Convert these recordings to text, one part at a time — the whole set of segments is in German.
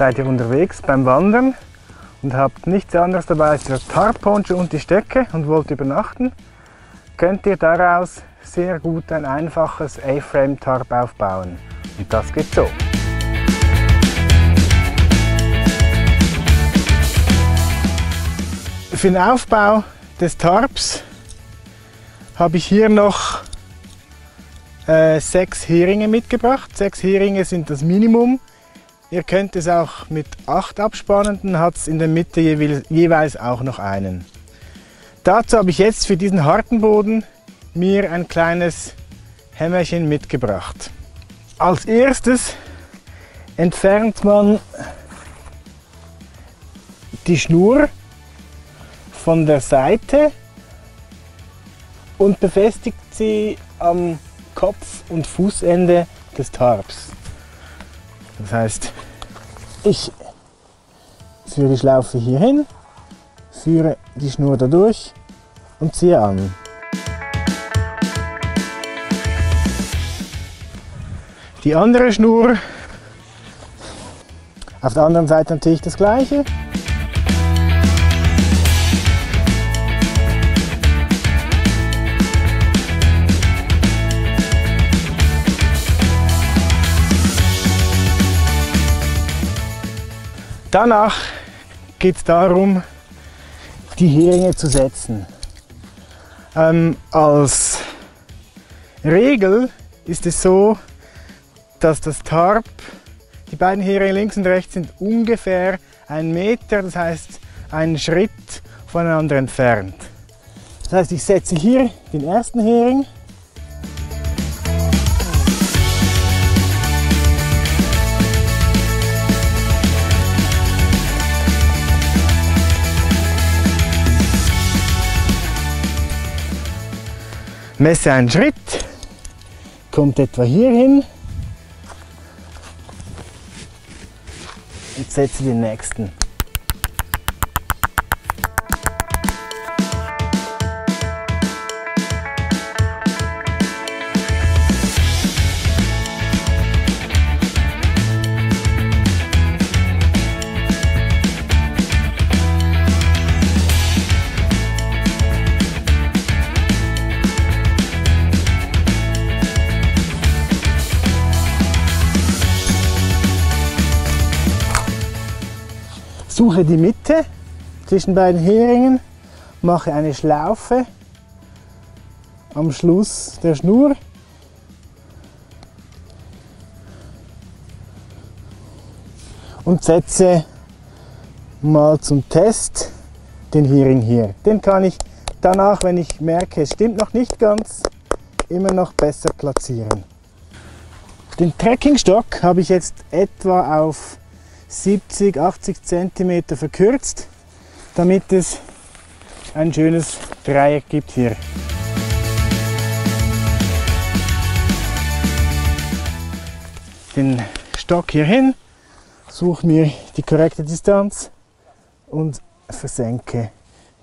seid ihr unterwegs beim Wandern und habt nichts anderes dabei als der Tarponcho und die Stöcke und wollt übernachten, könnt ihr daraus sehr gut ein einfaches A-Frame-Tarp aufbauen. Und das geht so. Für den Aufbau des Tarps habe ich hier noch äh, sechs Heringe mitgebracht. Sechs Heringe sind das Minimum. Ihr könnt es auch mit acht abspannen, dann hat es in der Mitte jeweils auch noch einen. Dazu habe ich jetzt für diesen harten Boden mir ein kleines Hämmerchen mitgebracht. Als erstes entfernt man die Schnur von der Seite und befestigt sie am Kopf- und Fußende des Tarps. Das heißt, ich führe die Schlaufe hier hin, führe die Schnur dadurch und ziehe an. Die andere Schnur, auf der anderen Seite natürlich das gleiche. Danach geht es darum, die Heringe zu setzen. Ähm, als Regel ist es so, dass das Tarp, die beiden Heringe links und rechts sind ungefähr ein Meter, das heißt einen Schritt voneinander entfernt. Das heißt, ich setze hier den ersten Hering messe einen Schritt, kommt etwa hier hin und setze den nächsten. Suche die Mitte zwischen beiden Heringen, mache eine Schlaufe am Schluss der Schnur und setze mal zum Test den Hering hier. Den kann ich danach, wenn ich merke, es stimmt noch nicht ganz, immer noch besser platzieren. Den Trekkingstock habe ich jetzt etwa auf 70, 80 cm verkürzt, damit es ein schönes Dreieck gibt hier. Den Stock hier hin, suche mir die korrekte Distanz und versenke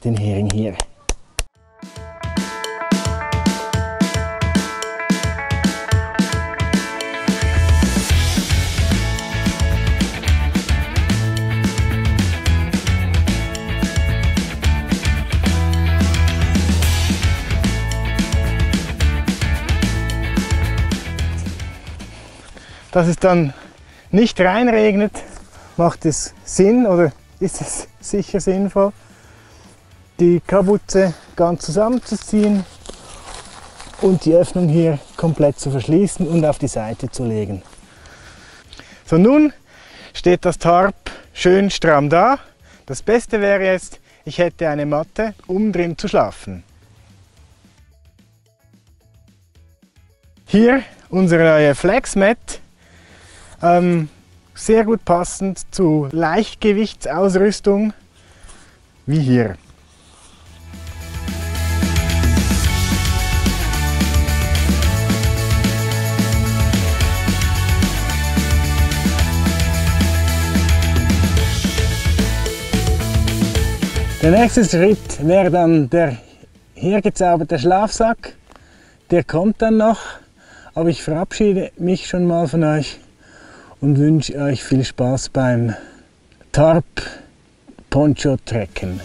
den Hering hier. Dass es dann nicht reinregnet, macht es Sinn oder ist es sicher sinnvoll, die Kapuze ganz zusammenzuziehen und die Öffnung hier komplett zu verschließen und auf die Seite zu legen. So nun steht das Tarp schön stramm da. Das Beste wäre jetzt, ich hätte eine Matte, um drin zu schlafen. Hier unsere neue Flexmat ähm, sehr gut passend zu Leichtgewichtsausrüstung wie hier. Der nächste Schritt wäre dann der hergezauberte Schlafsack. Der kommt dann noch, aber ich verabschiede mich schon mal von euch und wünsche euch viel Spaß beim Tarp Poncho Trecken.